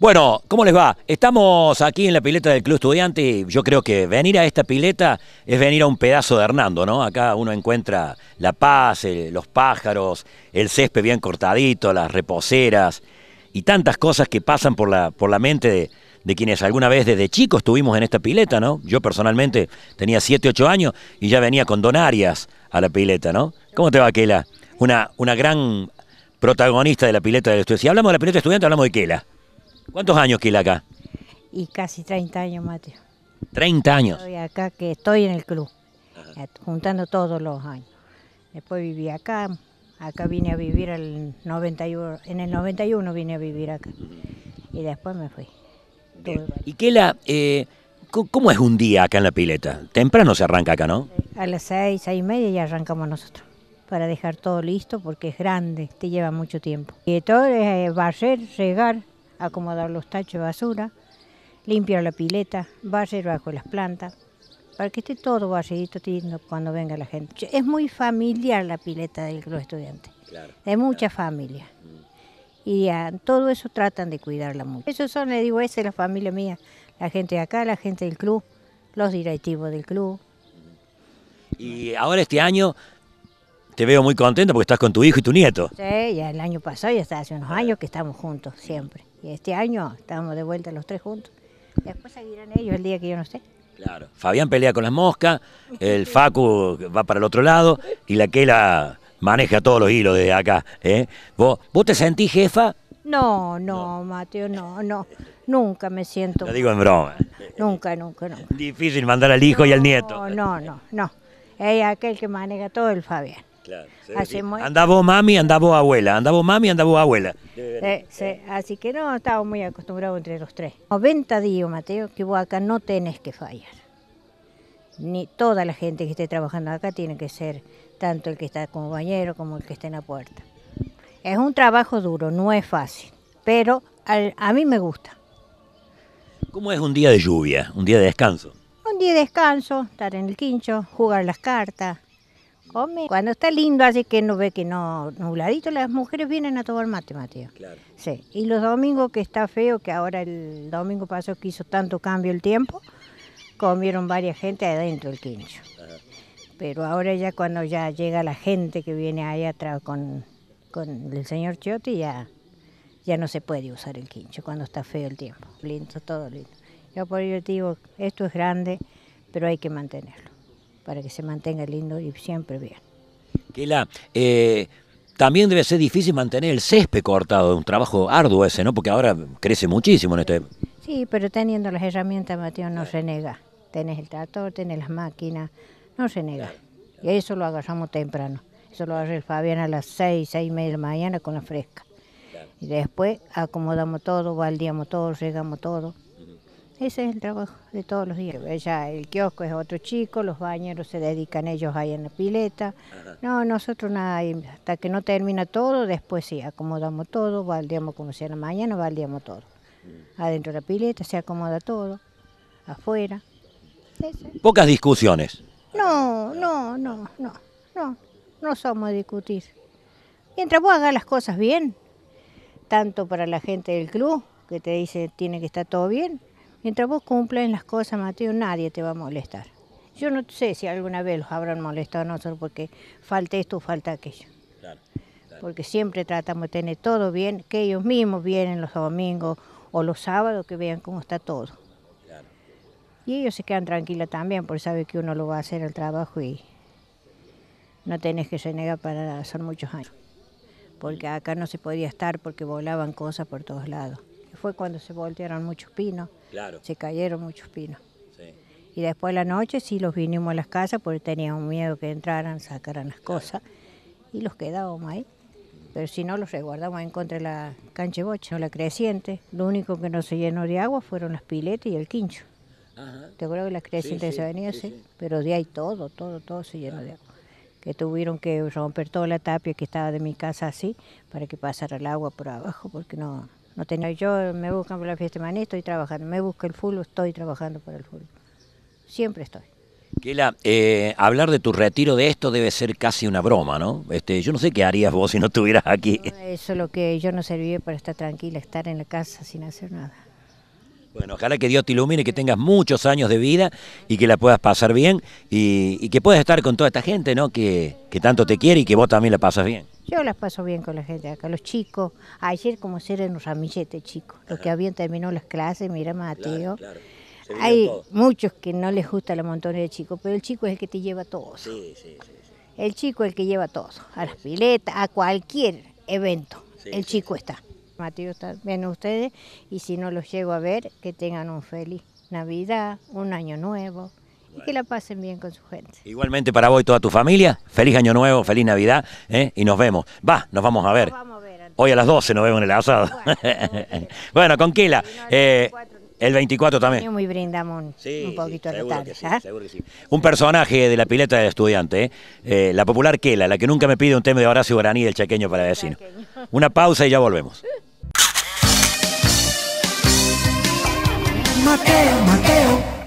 Bueno, ¿cómo les va? Estamos aquí en la pileta del Club Estudiante y yo creo que venir a esta pileta es venir a un pedazo de Hernando, ¿no? Acá uno encuentra la paz, los pájaros, el césped bien cortadito, las reposeras y tantas cosas que pasan por la, por la mente de, de quienes alguna vez desde chicos estuvimos en esta pileta, ¿no? Yo personalmente tenía 7, 8 años y ya venía con donarias a la pileta, ¿no? ¿Cómo te va, Kela? Una, una gran protagonista de la pileta del estudiante. Si hablamos de la pileta estudiante, hablamos de Kela. ¿Cuántos años Kela acá? Y casi 30 años, Mateo. 30 años. Estoy acá, que estoy en el club, eh, juntando todos los años. Después viví acá, acá vine a vivir el 91, en el 91 vine a vivir acá. Y después me fui. Y Kela, eh, ¿cómo es un día acá en la pileta? Temprano se arranca acá, ¿no? A las seis, seis y media ya arrancamos nosotros, para dejar todo listo porque es grande, te lleva mucho tiempo. Y todo es eh, barrer, regar, acomodar los tachos de basura, limpiar la pileta, barrer bajo las plantas, para que esté todo barridito lindo cuando venga la gente. Es muy familiar la pileta del club estudiante, de mucha familia. Y ah, todo eso tratan de cuidarla mucho. Esos son, le digo, esa es la familia mía, la gente de acá, la gente del club, los directivos del club. Y ahora este año te veo muy contenta porque estás con tu hijo y tu nieto. Sí, ya el año pasado, ya está hace unos años que estamos juntos siempre. Y este año estamos de vuelta los tres juntos. Después seguirán ellos el día que yo no esté. Claro. Fabián pelea con las moscas, el Facu va para el otro lado y la Kela maneja todos los hilos desde acá. ¿eh? ¿Vos, ¿Vos te sentís jefa? No, no, Mateo, no, no. Nunca me siento. Lo digo en broma. Nunca, nunca, nunca. Difícil mandar al hijo y al nieto. No, no, no. Es aquel que maneja todo el Fabián. Claro, Hacemos-. Andá vos mami, andá vos abuela. Andá vos mami, andá vos abuela. Sí, sí, Así que no, estamos muy acostumbrados entre los tres. 90 días, Mateo, que vos acá no tenés que fallar. Ni toda la gente que esté trabajando acá tiene que ser tanto el que está como bañero como el que está en la puerta. Es un trabajo duro, no es fácil, pero al- a mí me gusta. ¿Cómo es un día de lluvia, un día de descanso? Un día de descanso, estar en el quincho, jugar las cartas, Cuando está lindo, así que no ve que no nubladito, las mujeres vienen a tomar mate, Mateo. Claro. Sí, y los domingos que está feo, que ahora el domingo pasó que hizo tanto cambio el tiempo, comieron varias gente adentro del quincho. Pero ahora ya cuando ya llega la gente que viene ahí atrás con, con el señor Chiotti, ya, ya no se puede usar el quincho cuando está feo el tiempo. Lindo, todo lindo. Yo por ello digo, esto es grande, pero hay que mantenerlo, para que se mantenga lindo y siempre bien. Kela, eh, también debe ser difícil mantener el césped cortado, un trabajo arduo ese, ¿no? Porque ahora crece muchísimo en este... Sí, pero teniendo las herramientas, Mateo, no renega. Tenés el tractor, tenés las máquinas, no renega. Y eso lo agarramos temprano. Eso lo agarré el Fabián a las seis, seis y media de la mañana con la fresca. Y después acomodamos todo, baldeamos todo, regamos todo. Ese es el trabajo de todos los días. Ya el kiosco es otro chico, los bañeros se dedican ellos ahí en la pileta. No, nosotros nada, hasta que no termina todo, después sí, acomodamos todo, baldeamos como sea la mañana, baldeamos todo. Adentro de la pileta se acomoda todo, afuera. Ese. Pocas discusiones. No, no, no, no, no, no somos de discutir. Mientras vos hagas las cosas bien, tanto para la gente del club, que te dice tiene que estar todo bien, mientras vos cumplen las cosas, Mateo, nadie te va a molestar. Yo no sé si alguna vez los habrán molestado a nosotros porque falta esto o falta aquello. Porque siempre tratamos de tener todo bien, que ellos mismos vienen los domingos o los sábados que vean cómo está todo. Y ellos se quedan tranquilos también, porque saben que uno lo va a hacer el trabajo y no tenés que renegar para son muchos años. Porque acá no se podía estar porque volaban cosas por todos lados. Fue cuando se voltearon muchos pinos, Claro. se cayeron muchos pinos. Y después la noche sí los vinimos a las casas porque teníamos miedo que entraran, sacaran las cosas y los quedábamos ahí. Pero si no, los resguardamos en contra de la cancha de bocha, la creciente. Lo único que no se llenó de agua fueron las piletas y el quincho. ¿Te acuerdas que la creciente se venía así? Pero de ahí todo, todo, todo se llenó de agua. Que tuvieron que romper toda la tapia que estaba de mi casa así para que pasara el agua por abajo porque no, no tenía. Yo me buscan por la fiesta de maní, estoy trabajando. Me busca el fútbol, estoy trabajando para el fútbol. Siempre estoy. Kela, eh, hablar de tu retiro de esto debe ser casi una broma, ¿no? Este, yo no sé qué harías vos si no estuvieras aquí. Eso es lo que yo no serví para estar tranquila, estar en la casa sin hacer nada. Bueno, ojalá que Dios te ilumine, que tengas muchos años de vida y que la puedas pasar bien y, y que puedas estar con toda esta gente, ¿no? Que, que tanto te quiere y que vos también la pasas bien. Yo las paso bien con la gente acá, los chicos. Ayer como si eran los ramilletes, chicos. Los que habían terminado las clases, mira Mateo. Hay muchos que no les gusta la montonera de chicos, pero el chico es el que te lleva todo. Sí, sí, sí, El chico es el que lleva todo. A las piletas, a cualquier evento. el chico está. Mateo está bien ustedes y si no los llego a ver, que tengan un feliz Navidad, un año nuevo y que la pasen bien con su gente. Igualmente para vos y toda tu familia, feliz año nuevo, feliz Navidad ¿eh? y nos vemos. Va, nos vamos a ver. Hoy a las 12 nos vemos en el asado. Bueno, con Kila. Eh, el 24 también. muy brindamos un poquito de tarde. ¿ah? seguro que sí. Un personaje de la pileta de estudiante, ¿eh? ¿eh? la popular Kela, la que nunca me pide un tema de Horacio Guaraní del chaqueño para vecino. Una pausa y ya volvemos. Mateo, Mateo.